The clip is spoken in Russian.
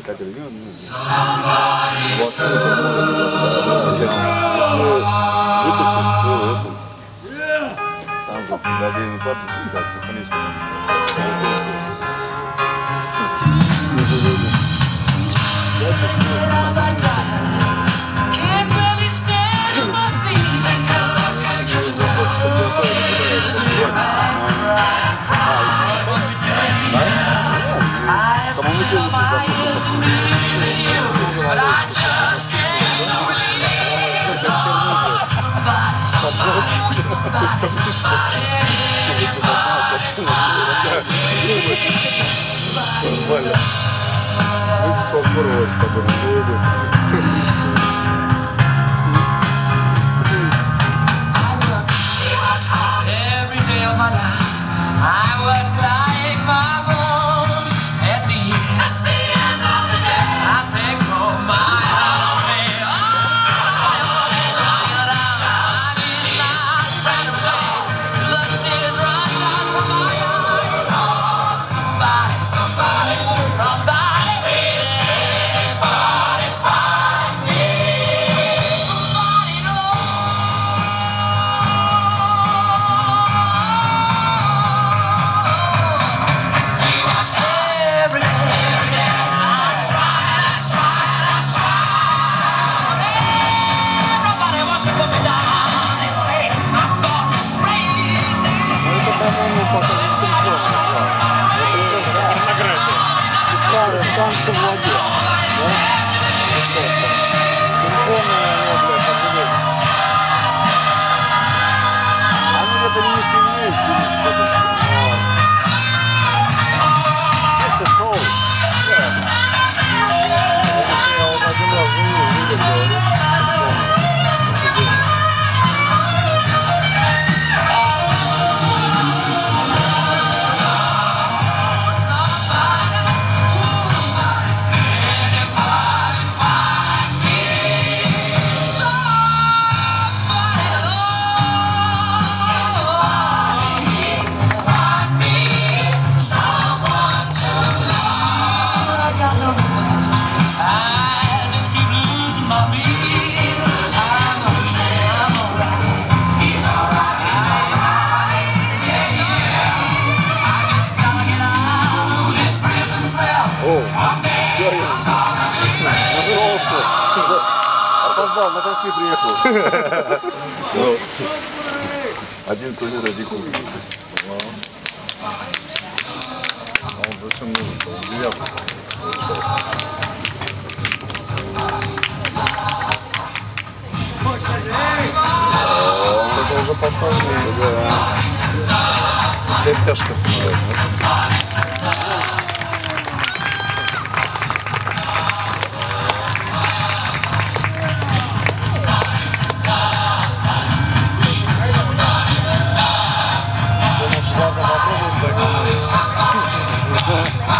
kita terjun. Waktu itu itu itu. Там же, да, блин, папа, да, сохранись. Нормально. Люди с Волкурова с тобой танцы в воде. Да? Напоролся. Опоздал, на такси приехал. Один турнир, один клуб. А он зачем нужен? Он девятый. Это уже посложнее. Да. Это тяжко. second one.